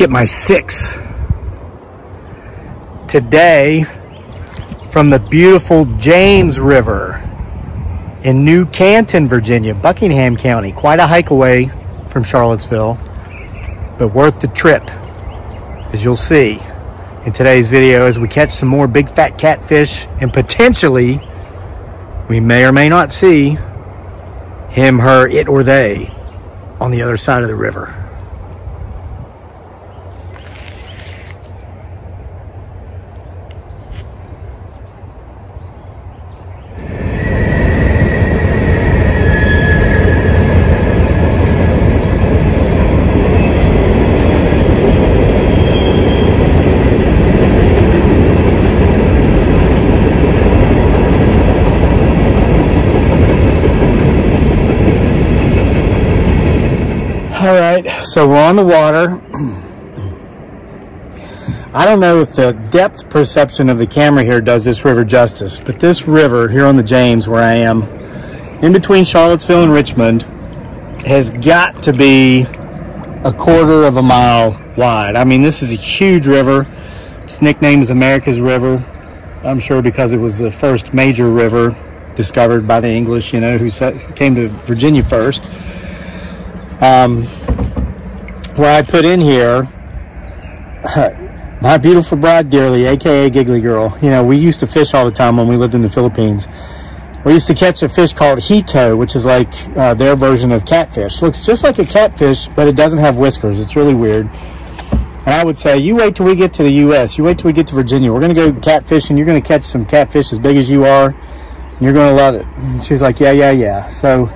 get my six. Today, from the beautiful James River in New Canton, Virginia, Buckingham County. Quite a hike away from Charlottesville, but worth the trip, as you'll see in today's video as we catch some more big fat catfish and potentially we may or may not see him, her, it, or they on the other side of the river. All right, so we're on the water. I don't know if the depth perception of the camera here does this river justice, but this river here on the James where I am, in between Charlottesville and Richmond, has got to be a quarter of a mile wide. I mean, this is a huge river. Its nickname is America's River. I'm sure because it was the first major river discovered by the English, you know, who came to Virginia first um, where I put in here my beautiful bride dearly, aka Giggly Girl. You know, we used to fish all the time when we lived in the Philippines. We used to catch a fish called hito, which is like uh, their version of catfish. Looks just like a catfish, but it doesn't have whiskers. It's really weird. And I would say, you wait till we get to the U.S. You wait till we get to Virginia. We're going to go catfishing. You're going to catch some catfish as big as you are. And you're going to love it. And she's like, yeah, yeah, yeah. So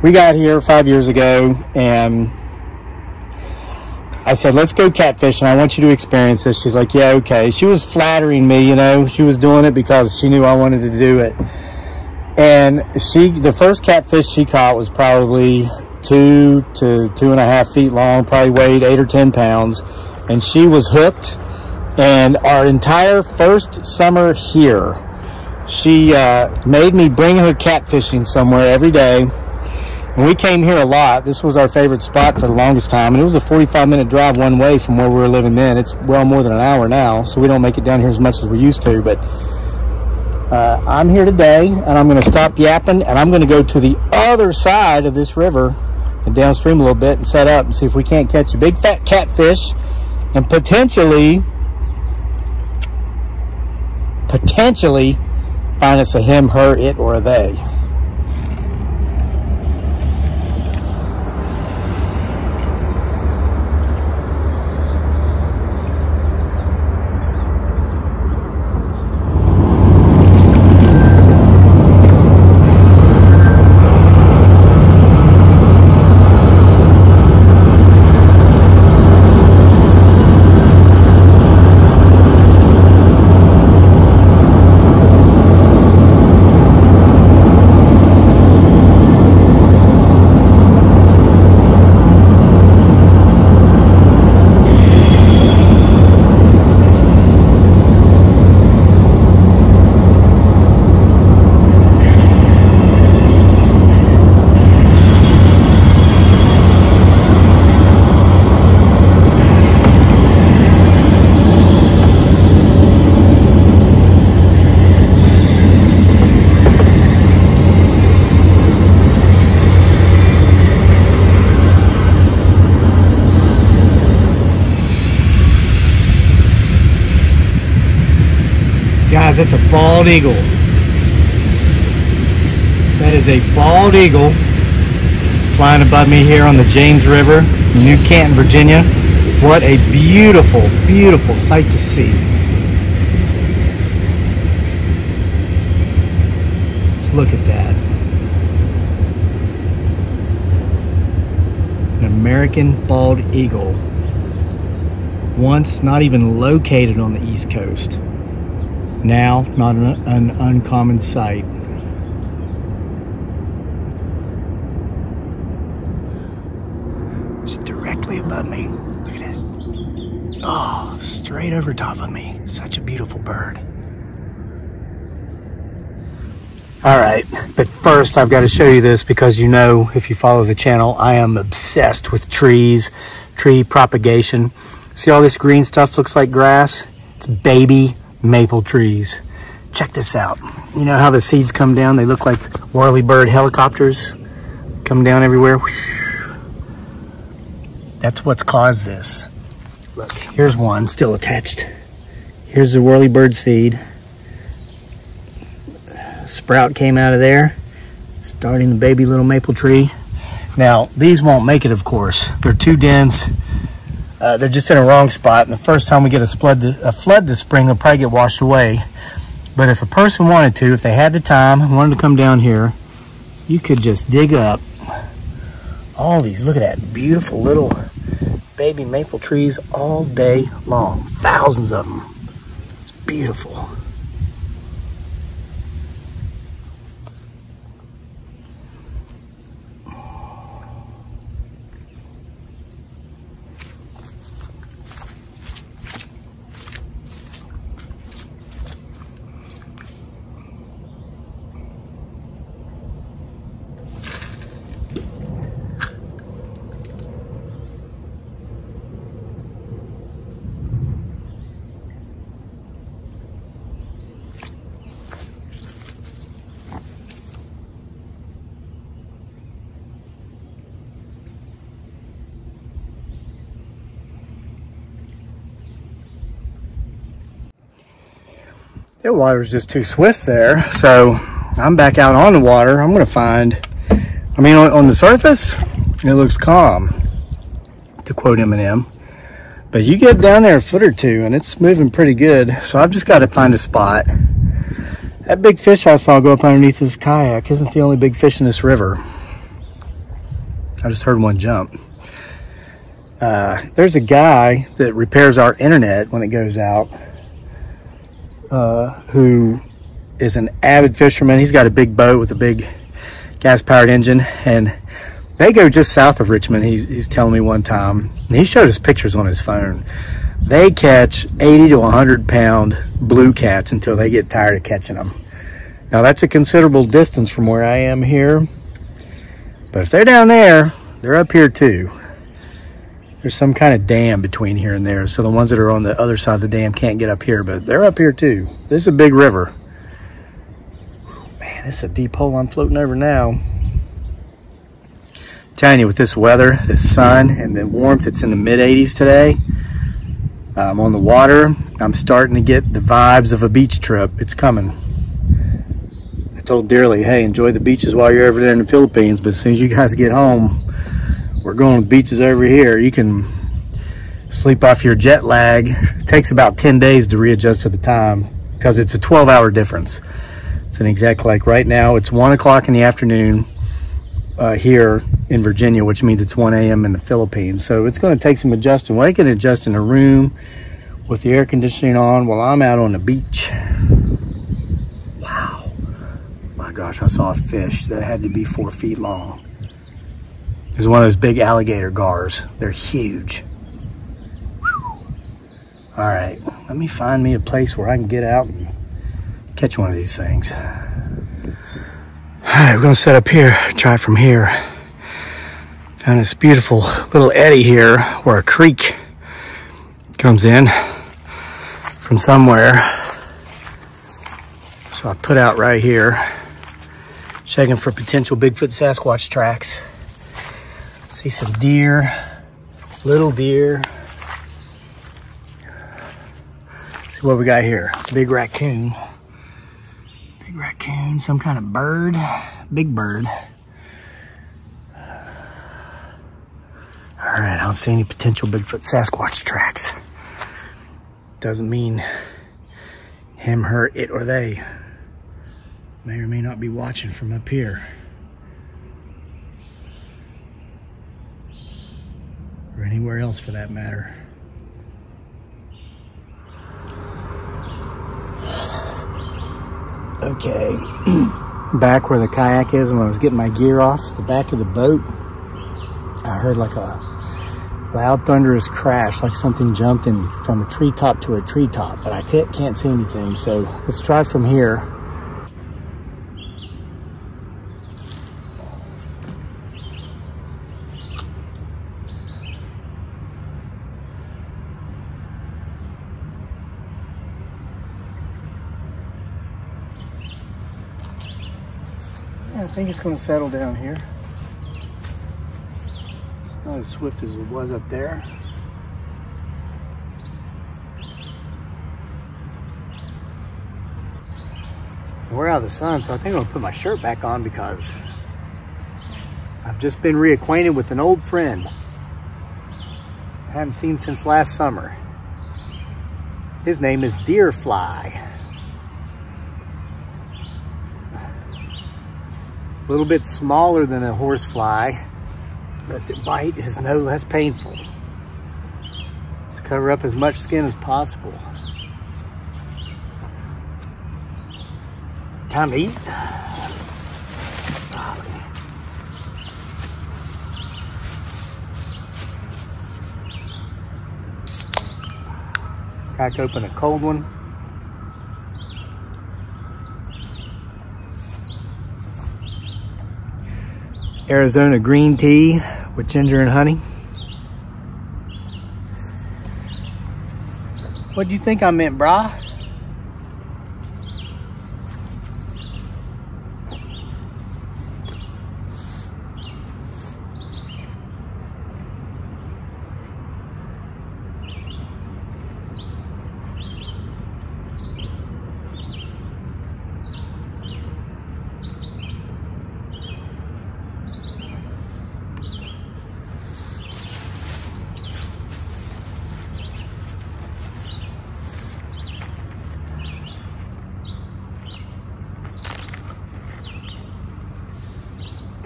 we got here five years ago and I said, let's go catfishing. I want you to experience this. She's like, yeah, okay. She was flattering me, you know, she was doing it because she knew I wanted to do it. And she, the first catfish she caught was probably two to two and a half feet long, probably weighed eight or 10 pounds. And she was hooked. And our entire first summer here, she uh, made me bring her catfishing somewhere every day and we came here a lot. This was our favorite spot for the longest time. And it was a 45 minute drive one way from where we were living then. It's well more than an hour now. So we don't make it down here as much as we used to. But uh, I'm here today and I'm going to stop yapping and I'm going to go to the other side of this river and downstream a little bit and set up and see if we can't catch a big fat catfish and potentially, potentially find us a him, her, it, or a they. Guys, that's a bald eagle. That is a bald eagle flying above me here on the James River, New Canton, Virginia. What a beautiful, beautiful sight to see. Look at that. An American bald eagle. Once not even located on the East Coast. Now, not an, an uncommon sight. It's directly above me. Look at it. Oh, straight over top of me. Such a beautiful bird. All right, but first I've got to show you this because you know, if you follow the channel, I am obsessed with trees, tree propagation. See all this green stuff looks like grass? It's baby maple trees. Check this out. You know how the seeds come down? They look like whirlybird helicopters come down everywhere. That's what's caused this. Look, here's one still attached. Here's the whirlybird seed. Sprout came out of there, starting the baby little maple tree. Now, these won't make it, of course. They're too dense. Uh, they're just in a wrong spot. And the first time we get a flood, a flood this spring, they'll probably get washed away. But if a person wanted to, if they had the time, wanted to come down here, you could just dig up all these. Look at that beautiful little baby maple trees all day long. Thousands of them. It's beautiful. The water's just too swift there. So I'm back out on the water. I'm gonna find, I mean, on, on the surface, it looks calm, to quote Eminem. But you get down there a foot or two and it's moving pretty good. So I've just got to find a spot. That big fish I saw go up underneath this kayak isn't the only big fish in this river. I just heard one jump. Uh, there's a guy that repairs our internet when it goes out uh, who is an avid fisherman. He's got a big boat with a big gas powered engine and they go just south of Richmond. He's, he's telling me one time, he showed us pictures on his phone. They catch 80 to 100 pound blue cats until they get tired of catching them. Now that's a considerable distance from where I am here, but if they're down there, they're up here too there's some kind of dam between here and there. So the ones that are on the other side of the dam can't get up here, but they're up here too. This is a big river. Man, it's a deep hole I'm floating over now. I'm telling you, with this weather, this sun, and the warmth, it's in the mid 80s today. I'm on the water. I'm starting to get the vibes of a beach trip. It's coming. I told Dearly, hey, enjoy the beaches while you're over there in the Philippines, but as soon as you guys get home, we're going to beaches over here. You can sleep off your jet lag. It takes about 10 days to readjust to the time because it's a 12 hour difference. It's an exact like right now, it's one o'clock in the afternoon uh, here in Virginia, which means it's 1 a.m. in the Philippines. So it's going to take some adjusting. Well, I can adjust in a room with the air conditioning on while I'm out on the beach. Wow. My gosh, I saw a fish that had to be four feet long is one of those big alligator gars. They're huge. All right, let me find me a place where I can get out and catch one of these things. All right, we're gonna set up here, try from here. Found this beautiful little eddy here where a creek comes in from somewhere. So I put out right here, checking for potential Bigfoot Sasquatch tracks. See some deer, little deer. See what we got here. Big raccoon. Big raccoon, some kind of bird. Big bird. All right, I don't see any potential Bigfoot Sasquatch tracks. Doesn't mean him, her, it, or they may or may not be watching from up here. Anywhere else for that matter. Okay, back where the kayak is when I was getting my gear off the back of the boat, I heard like a loud thunderous crash, like something jumped in from a treetop to a treetop, but I can't, can't see anything. So let's try from here. Think it's going to settle down here. It's not as swift as it was up there. We're out of the sun, so I think I'm gonna put my shirt back on because I've just been reacquainted with an old friend I haven't seen since last summer. His name is Deerfly. A little bit smaller than a horsefly, but the bite is no less painful. Just cover up as much skin as possible. Time to eat. Crack open a cold one. Arizona green tea with ginger and honey. What do you think I meant, brah?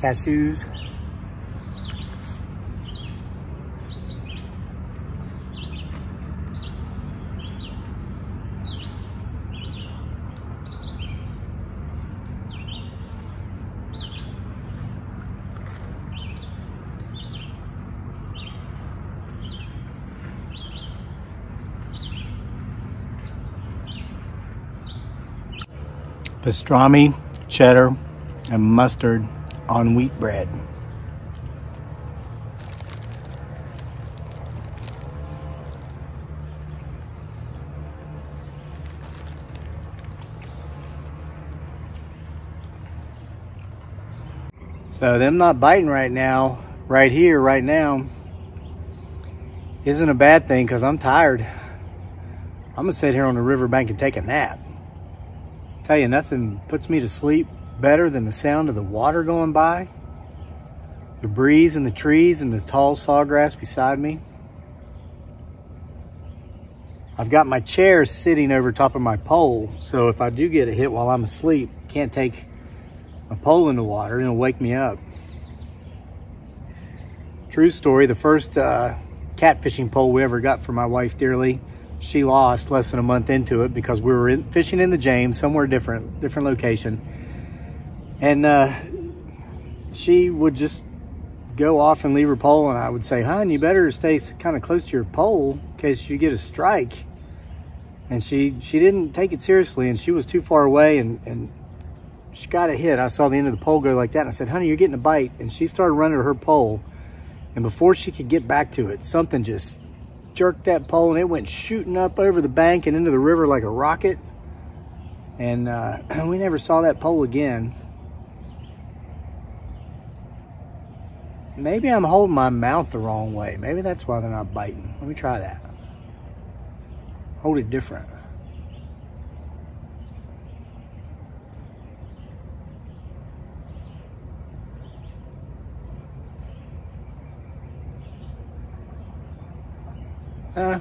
Cashews. pastrami, cheddar, and mustard on wheat bread. So them not biting right now, right here, right now, isn't a bad thing because I'm tired. I'm gonna sit here on the riverbank and take a nap. Tell you, nothing puts me to sleep better than the sound of the water going by, the breeze and the trees and the tall sawgrass beside me. I've got my chair sitting over top of my pole, so if I do get a hit while I'm asleep, can't take my pole in the water and it'll wake me up. True story, the first uh, catfishing pole we ever got for my wife dearly, she lost less than a month into it because we were in, fishing in the James, somewhere different, different location and uh, she would just go off and leave her pole and I would say, hon, you better stay kind of close to your pole in case you get a strike. And she, she didn't take it seriously and she was too far away and, and she got a hit. I saw the end of the pole go like that. And I said, honey, you're getting a bite. And she started running to her pole. And before she could get back to it, something just jerked that pole and it went shooting up over the bank and into the river like a rocket. And uh, we never saw that pole again. Maybe I'm holding my mouth the wrong way. Maybe that's why they're not biting. Let me try that. Hold it different. Uh,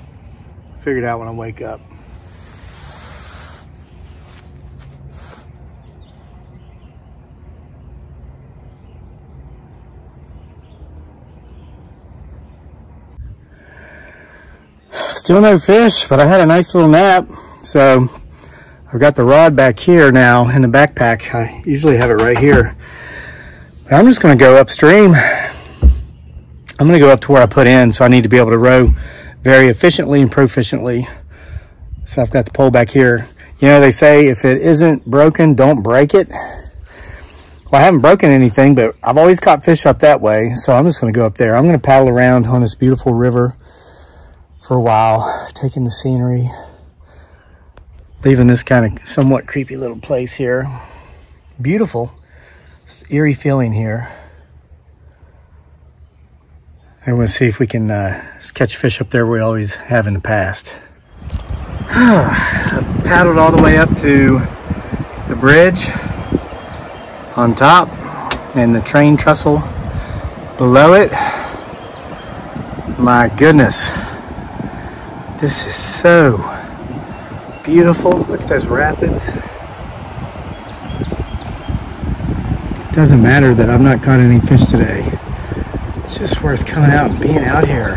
figure it out when I wake up. Still no fish, but I had a nice little nap. So I've got the rod back here now in the backpack. I usually have it right here. But I'm just gonna go upstream. I'm gonna go up to where I put in, so I need to be able to row very efficiently and proficiently. So I've got the pole back here. You know, they say if it isn't broken, don't break it. Well, I haven't broken anything, but I've always caught fish up that way. So I'm just gonna go up there. I'm gonna paddle around on this beautiful river for a while, taking the scenery, leaving this kind of somewhat creepy little place here. Beautiful. Eerie feeling here. I want to see if we can uh, catch fish up there we always have in the past. I've paddled all the way up to the bridge on top and the train trestle below it. My goodness, this is so beautiful. Look at those rapids. It doesn't matter that I've not caught any fish today. It's just worth coming out and being out here.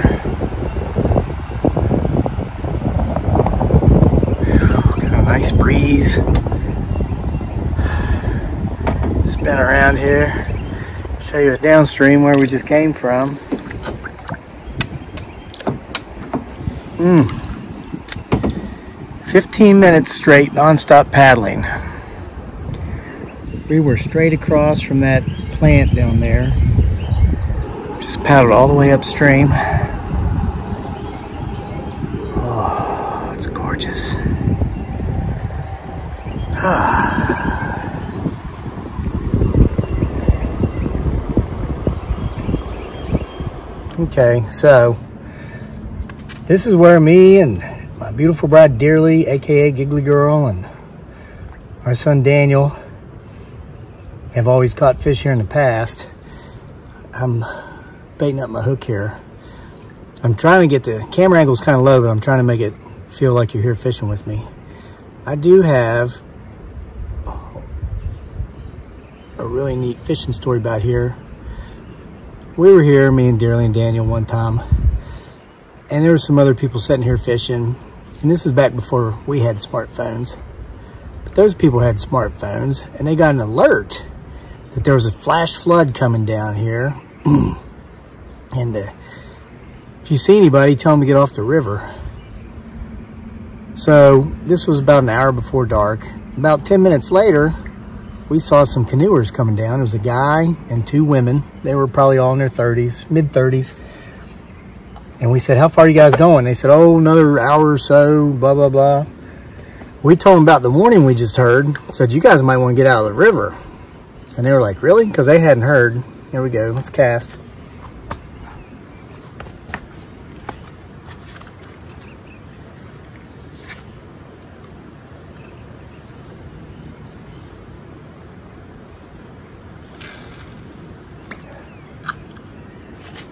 Got a nice breeze. Spin around here. Show you a downstream where we just came from. Mm. 15 minutes straight non-stop paddling. We were straight across from that plant down there. Just paddled all the way upstream. Oh, it's gorgeous. okay, so this is where me and my beautiful bride Dearly, aka Giggly Girl, and our son Daniel have always caught fish here in the past. I'm baiting up my hook here. I'm trying to get the camera angle's kind of low, but I'm trying to make it feel like you're here fishing with me. I do have a really neat fishing story about here. We were here, me and Dearly and Daniel one time, and there were some other people sitting here fishing. And this is back before we had smartphones. But those people had smartphones, and they got an alert that there was a flash flood coming down here. and uh, if you see anybody, tell them to get off the river. So this was about an hour before dark. About 10 minutes later, we saw some canoers coming down. It was a guy and two women. They were probably all in their 30s, mid 30s. And we said, how far are you guys going? They said, oh, another hour or so, blah, blah, blah. We told them about the warning we just heard. Said, you guys might want to get out of the river. And they were like, really? Because they hadn't heard. Here we go. Let's cast.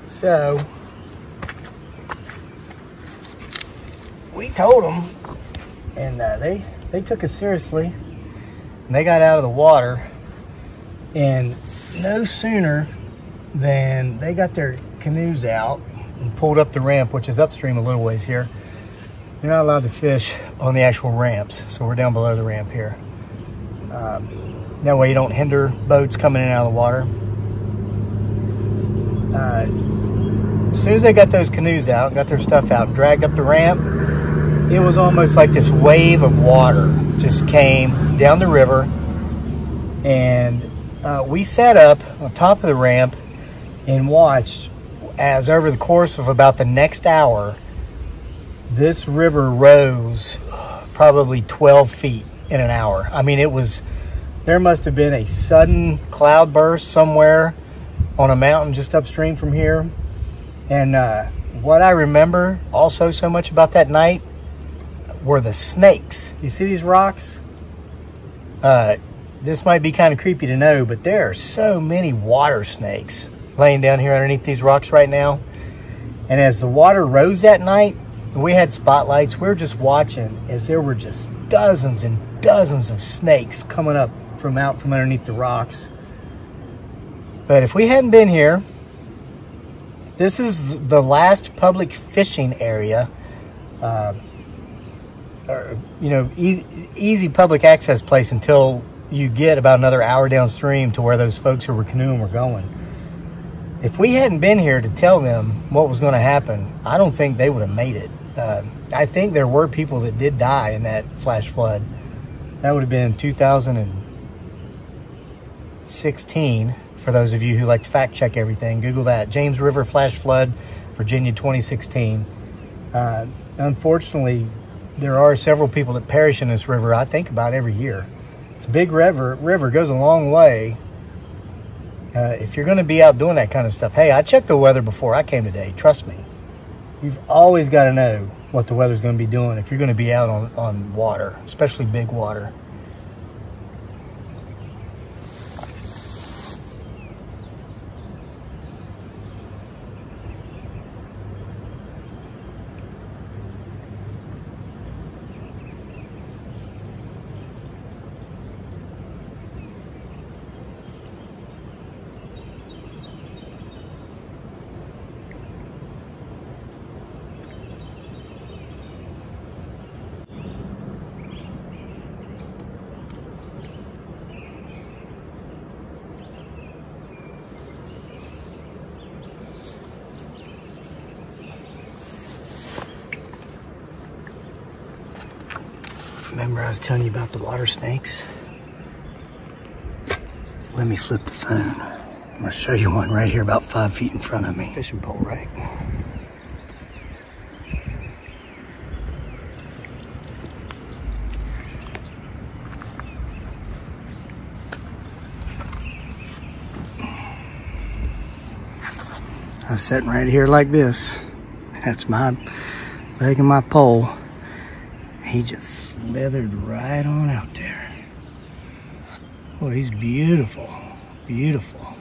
So, we told them, and uh, they they took us seriously. And they got out of the water, and no sooner than they got their canoes out and pulled up the ramp, which is upstream a little ways here. You're not allowed to fish on the actual ramps, so we're down below the ramp here. Um, that way you don't hinder boats coming in out of the water. Uh, as soon as they got those canoes out, got their stuff out, dragged up the ramp, it was almost like this wave of water just came down the river. And uh, we sat up on top of the ramp and watched as over the course of about the next hour, this river rose probably 12 feet in an hour. I mean, it was, there must have been a sudden cloud burst somewhere on a mountain just upstream from here and uh, what I remember also so much about that night were the snakes. You see these rocks? Uh, this might be kind of creepy to know, but there are so many water snakes laying down here underneath these rocks right now. And as the water rose that night, we had spotlights. We were just watching as there were just dozens and dozens of snakes coming up from out from underneath the rocks. But if we hadn't been here, this is the last public fishing area, uh, or, you know, easy, easy public access place until you get about another hour downstream to where those folks who were canoeing were going. If we hadn't been here to tell them what was going to happen, I don't think they would have made it. Uh, I think there were people that did die in that flash flood. That would have been 2016 for those of you who like to fact check everything, Google that. James River Flash Flood, Virginia 2016. Uh, unfortunately, there are several people that perish in this river, I think about every year. It's a big river, river goes a long way. Uh, if you're going to be out doing that kind of stuff, hey, I checked the weather before I came today. Trust me. You've always got to know what the weather's going to be doing if you're going to be out on, on water, especially big water. Remember I was telling you about the water snakes? Let me flip the phone. I'm gonna show you one right here about five feet in front of me. Fishing pole, right? I was sitting right here like this. That's my leg of my pole he just slithered right on out there. Boy, he's beautiful, beautiful.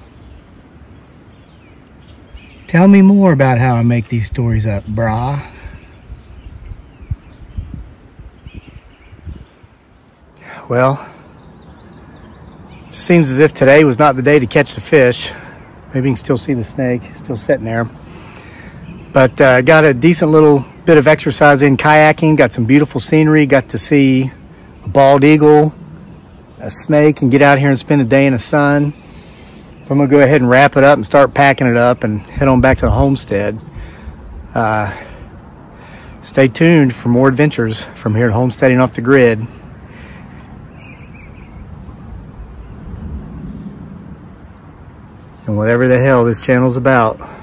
Tell me more about how I make these stories up, brah. Well, seems as if today was not the day to catch the fish. Maybe you can still see the snake still sitting there. But uh, got a decent little bit of exercise in kayaking, got some beautiful scenery, got to see a bald eagle, a snake, and get out here and spend a day in the sun. So I'm gonna go ahead and wrap it up and start packing it up and head on back to the homestead. Uh, stay tuned for more adventures from here at Homesteading Off the Grid. And whatever the hell this channel's about.